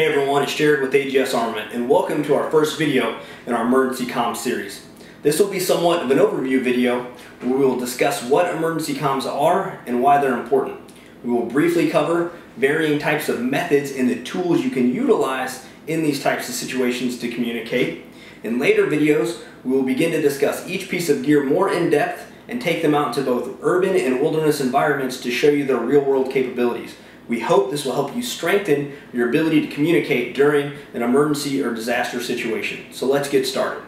Hey everyone, it's Jared with AGS Armament and welcome to our first video in our emergency comms series. This will be somewhat of an overview video where we will discuss what emergency comms are and why they're important. We will briefly cover varying types of methods and the tools you can utilize in these types of situations to communicate. In later videos, we will begin to discuss each piece of gear more in depth and take them out to both urban and wilderness environments to show you their real world capabilities. We hope this will help you strengthen your ability to communicate during an emergency or disaster situation. So let's get started.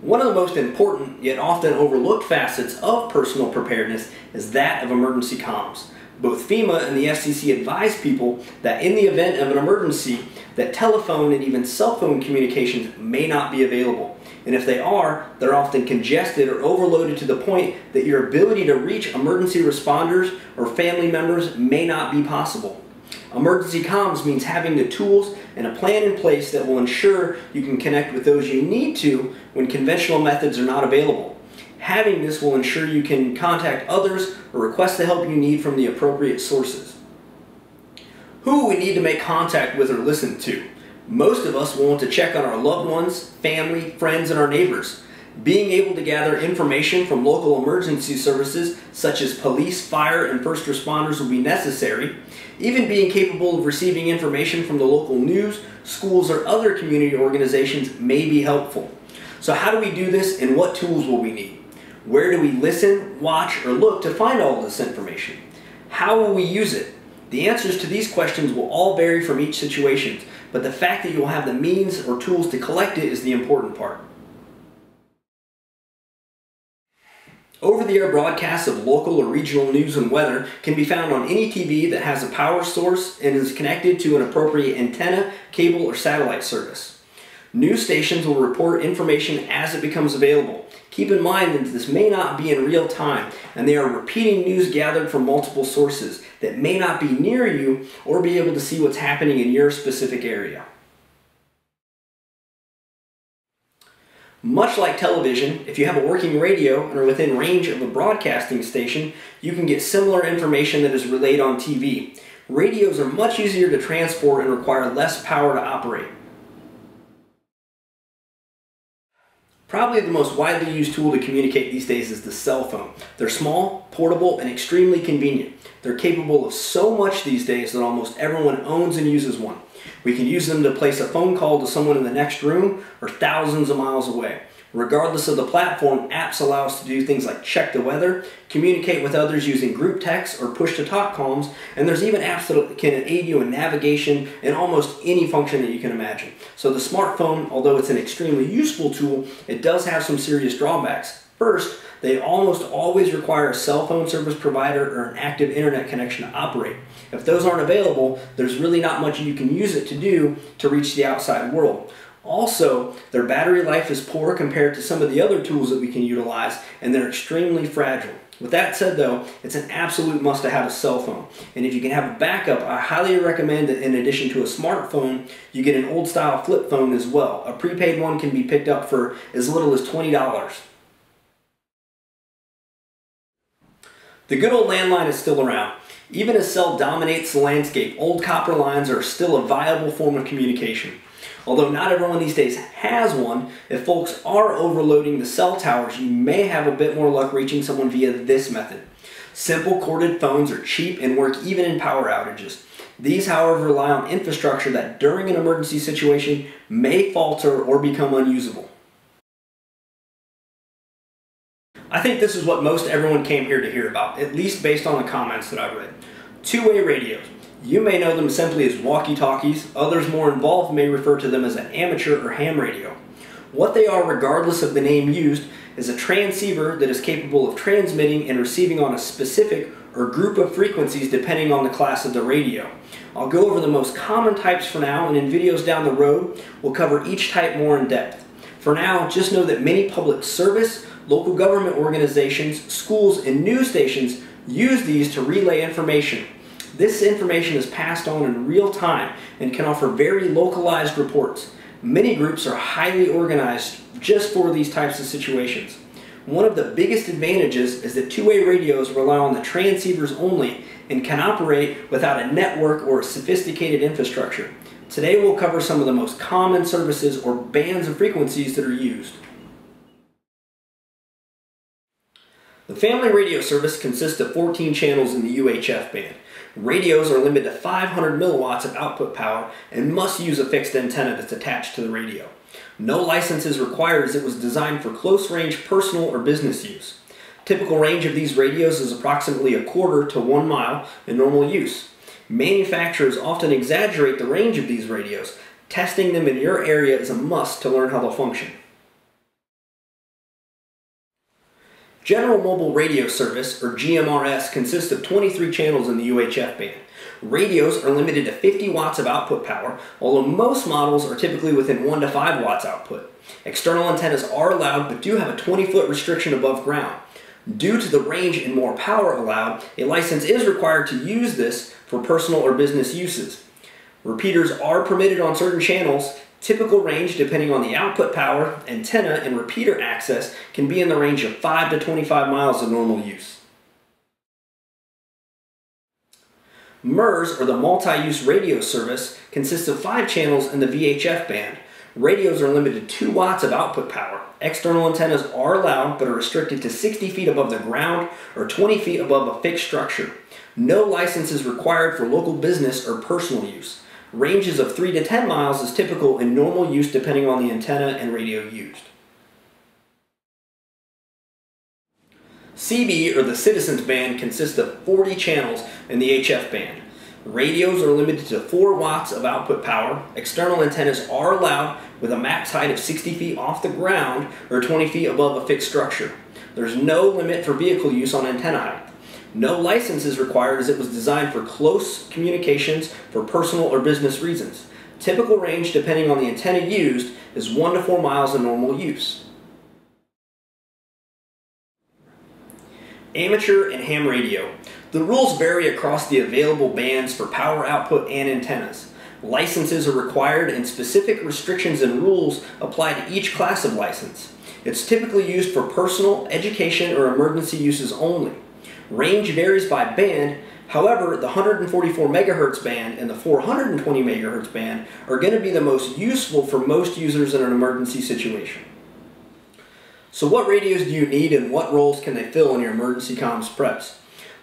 One of the most important yet often overlooked facets of personal preparedness is that of emergency comms. Both FEMA and the FCC advise people that in the event of an emergency, that telephone and even cell phone communications may not be available. And if they are, they're often congested or overloaded to the point that your ability to reach emergency responders or family members may not be possible. Emergency comms means having the tools and a plan in place that will ensure you can connect with those you need to when conventional methods are not available. Having this will ensure you can contact others or request the help you need from the appropriate sources. Who we need to make contact with or listen to. Most of us want to check on our loved ones, family, friends, and our neighbors. Being able to gather information from local emergency services such as police, fire, and first responders will be necessary. Even being capable of receiving information from the local news, schools, or other community organizations may be helpful. So how do we do this and what tools will we need? Where do we listen, watch, or look to find all this information? How will we use it? The answers to these questions will all vary from each situation, but the fact that you will have the means or tools to collect it is the important part. Over-the-air broadcasts of local or regional news and weather can be found on any TV that has a power source and is connected to an appropriate antenna, cable, or satellite service. News stations will report information as it becomes available. Keep in mind that this may not be in real time, and they are repeating news gathered from multiple sources that may not be near you or be able to see what's happening in your specific area. Much like television, if you have a working radio and are within range of a broadcasting station, you can get similar information that is relayed on TV. Radios are much easier to transport and require less power to operate. Probably the most widely used tool to communicate these days is the cell phone. They're small, portable, and extremely convenient. They're capable of so much these days that almost everyone owns and uses one. We can use them to place a phone call to someone in the next room or thousands of miles away. Regardless of the platform, apps allow us to do things like check the weather, communicate with others using group text or push-to-talk comms, and there's even apps that can aid you in navigation and almost any function that you can imagine. So the smartphone, although it's an extremely useful tool, it does have some serious drawbacks. First, they almost always require a cell phone service provider or an active internet connection to operate. If those aren't available, there's really not much you can use it to do to reach the outside world. Also, their battery life is poor compared to some of the other tools that we can utilize, and they're extremely fragile. With that said though, it's an absolute must to have a cell phone. And if you can have a backup, I highly recommend that in addition to a smartphone, you get an old style flip phone as well. A prepaid one can be picked up for as little as $20. The good old landline is still around. Even as cell dominates the landscape, old copper lines are still a viable form of communication. Although not everyone these days has one, if folks are overloading the cell towers, you may have a bit more luck reaching someone via this method. Simple corded phones are cheap and work even in power outages. These, however, rely on infrastructure that during an emergency situation may falter or become unusable. I think this is what most everyone came here to hear about, at least based on the comments that I read. Two-way radios. You may know them simply as walkie-talkies, others more involved may refer to them as an amateur or ham radio. What they are regardless of the name used is a transceiver that is capable of transmitting and receiving on a specific or group of frequencies depending on the class of the radio. I'll go over the most common types for now and in videos down the road we'll cover each type more in depth. For now, just know that many public service, local government organizations, schools, and news stations use these to relay information. This information is passed on in real time and can offer very localized reports. Many groups are highly organized just for these types of situations. One of the biggest advantages is that two-way radios rely on the transceivers only and can operate without a network or sophisticated infrastructure. Today we'll cover some of the most common services or bands of frequencies that are used. The family radio service consists of 14 channels in the UHF band. Radios are limited to 500 milliwatts of output power and must use a fixed antenna that's attached to the radio. No license is required as it was designed for close range personal or business use. Typical range of these radios is approximately a quarter to one mile in normal use. Manufacturers often exaggerate the range of these radios. Testing them in your area is a must to learn how they'll function. General Mobile Radio Service, or GMRS, consists of 23 channels in the UHF band. Radios are limited to 50 watts of output power, although most models are typically within 1 to 5 watts output. External antennas are allowed but do have a 20 foot restriction above ground. Due to the range and more power allowed, a license is required to use this for personal or business uses. Repeaters are permitted on certain channels. Typical range, depending on the output power, antenna, and repeater access, can be in the range of 5 to 25 miles of normal use. MURS, or the Multi-Use Radio Service, consists of five channels in the VHF band. Radios are limited to 2 watts of output power. External antennas are allowed but are restricted to 60 feet above the ground or 20 feet above a fixed structure. No license is required for local business or personal use. Ranges of 3 to 10 miles is typical in normal use depending on the antenna and radio used. CB, or the Citizens Band, consists of 40 channels in the HF band. Radios are limited to 4 watts of output power. External antennas are allowed with a max height of 60 feet off the ground or 20 feet above a fixed structure. There's no limit for vehicle use on antenna height. No license is required as it was designed for close communications for personal or business reasons. Typical range, depending on the antenna used, is 1 to 4 miles in normal use. Amateur and ham radio. The rules vary across the available bands for power output and antennas. Licenses are required and specific restrictions and rules apply to each class of license. It's typically used for personal, education, or emergency uses only. Range varies by band, however, the 144 megahertz band and the 420 megahertz band are going to be the most useful for most users in an emergency situation. So what radios do you need and what roles can they fill in your emergency comms preps?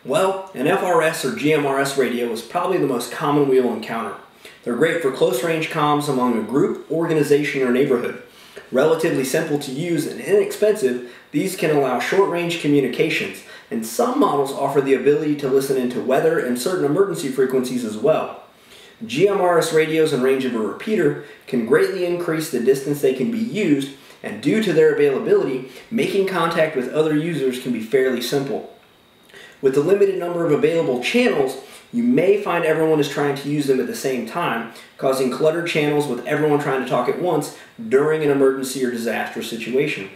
Well, an FRS or GMRS radio is probably the most common we will encounter. They're great for close range comms among a group, organization, or neighborhood. Relatively simple to use and inexpensive, these can allow short range communications, and some models offer the ability to listen into weather and certain emergency frequencies as well. GMRS radios and range of a repeater can greatly increase the distance they can be used, and due to their availability, making contact with other users can be fairly simple. With the limited number of available channels, you may find everyone is trying to use them at the same time, causing cluttered channels with everyone trying to talk at once during an emergency or disaster situation.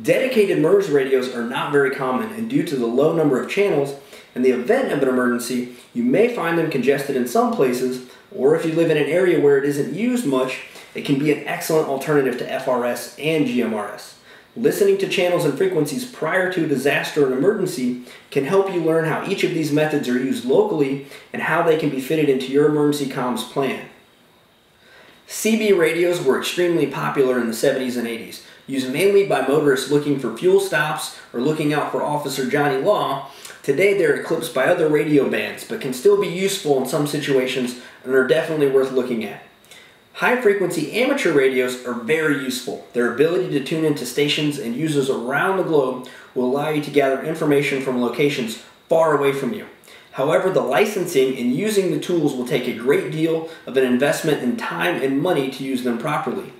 Dedicated MURS radios are not very common, and due to the low number of channels, in the event of an emergency, you may find them congested in some places, or if you live in an area where it isn't used much, it can be an excellent alternative to FRS and GMRS. Listening to channels and frequencies prior to a disaster or emergency can help you learn how each of these methods are used locally and how they can be fitted into your emergency comms plan. CB radios were extremely popular in the 70s and 80s, used mainly by motorists looking for fuel stops or looking out for Officer Johnny Law. Today they're eclipsed by other radio bands, but can still be useful in some situations and are definitely worth looking at. High frequency amateur radios are very useful. Their ability to tune into stations and users around the globe will allow you to gather information from locations far away from you. However, the licensing and using the tools will take a great deal of an investment in time and money to use them properly.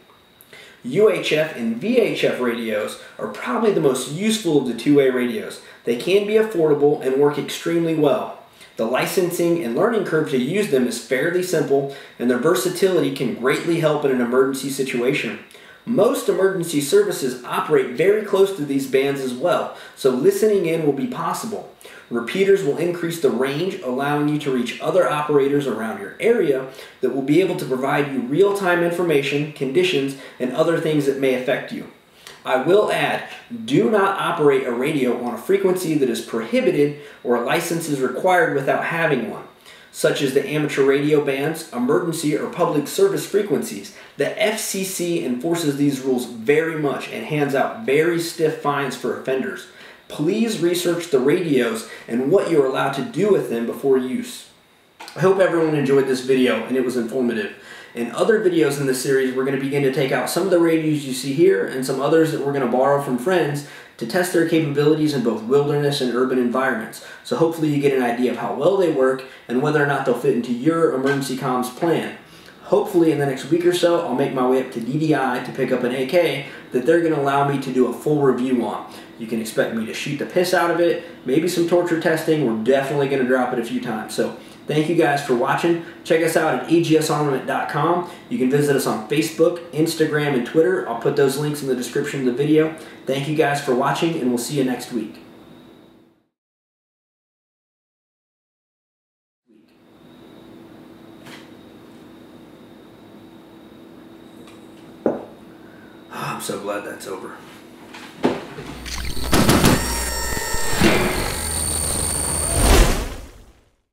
UHF and VHF radios are probably the most useful of the two-way radios. They can be affordable and work extremely well. The licensing and learning curve to use them is fairly simple, and their versatility can greatly help in an emergency situation. Most emergency services operate very close to these bands as well, so listening in will be possible. Repeaters will increase the range, allowing you to reach other operators around your area that will be able to provide you real-time information, conditions, and other things that may affect you. I will add, do not operate a radio on a frequency that is prohibited or a license is required without having one. such as the amateur radio bands, emergency or public service frequencies. The FCC enforces these rules very much and hands out very stiff fines for offenders. Please research the radios and what you're allowed to do with them before use. I hope everyone enjoyed this video and it was informative. In other videos in this series, we're going to begin to take out some of the radios you see here and some others that we're going to borrow from friends to test their capabilities in both wilderness and urban environments. So hopefully you get an idea of how well they work and whether or not they'll fit into your emergency comms plan. Hopefully in the next week or so, I'll make my way up to DDI to pick up an AK that they're going to allow me to do a full review on. You can expect me to shoot the piss out of it, maybe some torture testing. We're definitely going to drop it a few times. So Thank you guys for watching. Check us out at agsarmament.com. You can visit us on Facebook, Instagram, and Twitter. I'll put those links in the description of the video. Thank you guys for watching, and we'll see you next week. Ah, I'm so glad that's over.